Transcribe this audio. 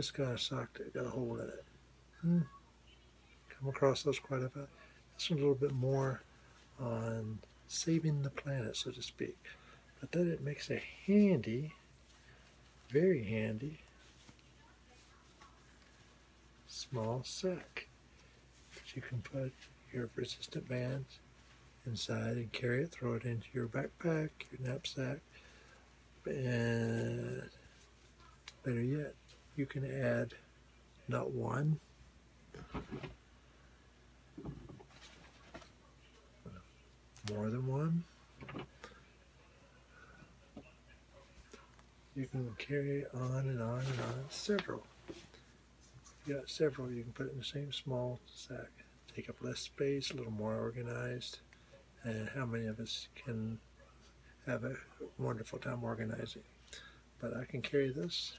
it's got a sock that got a hole in it. Hmm. Come across those quite a bit. This one's a little bit more on saving the planet, so to speak. But then it makes a handy, very handy, small sack that you can put your resistant bands inside and carry it, throw it into your backpack, your knapsack, and better yet, you can add not one, more than one. You can carry on and on and on several. You got several, you can put it in the same small sack. Take up less space, a little more organized. And how many of us can have a wonderful time organizing? But I can carry this